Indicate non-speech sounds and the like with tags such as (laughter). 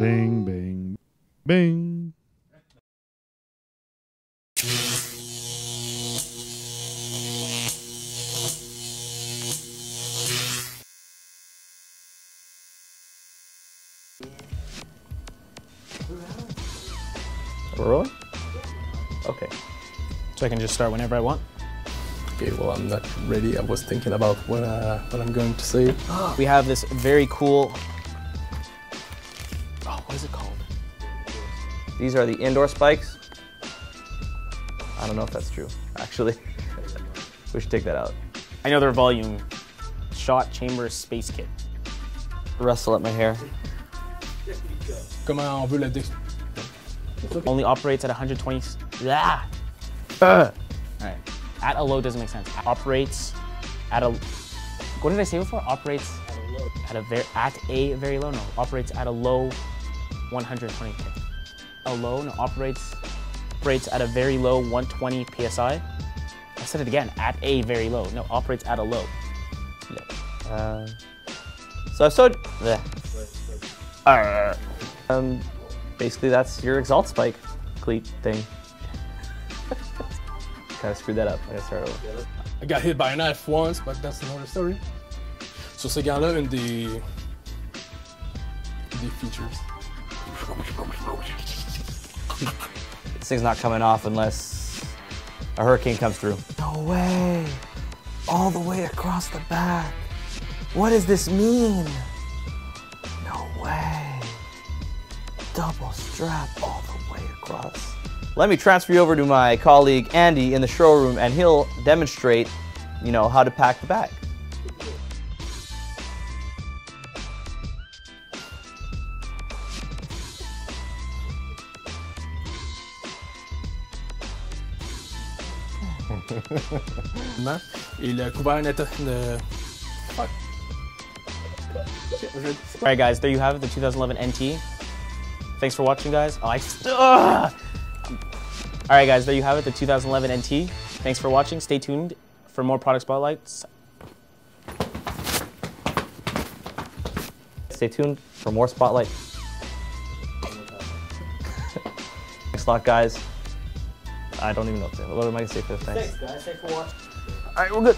Bing, bing, bing. We're rolling? Okay. So I can just start whenever I want. Okay, well, I'm not ready. I was thinking about what, uh, what I'm going to say. (gasps) We have this very cool. Oh, what is it called? These are the indoor spikes. I don't know if that's true, actually. (laughs) we should take that out. I know their volume. Shot chamber space kit. Rustle up my hair. Comment on veut la dex... Only operates at 120. s- Ah. All right. At a low doesn't make sense. Operates at a. What did I say before? Operates at a very at a very low. No, operates at a low 120k. A low no operates operates at a very low 120 psi. I said it again. At a very low. No, operates at a low. Uh, so I've sewed. bleh. Um, basically, that's your exalt spike cleat thing. (laughs) kind of screwed that up. I gotta start over. I got hit by a knife once, but that's another story. Sur ce gars-là, une des... des features. This thing's not coming off unless a hurricane comes through. No way! All the way across the back. What does this mean? Double strap all the way across. Let me transfer you over to my colleague Andy in the showroom and he'll demonstrate, you know, how to pack the bag. Vraiment. Et le couvert net... Le... Fuck. Je- All right, guys, there you have it, the 2011 NT. Thanks for watching, guys. Oh, I! All right, guys, there you have it, the 2011 NT. Thanks for watching. Stay tuned for more product spotlights. Stay tuned for more Spotlight. (laughs) Thanks a lot, guys. I don't even know what to say. What am I going to say for thanks? guys. Thanks for watching. All right, we're good.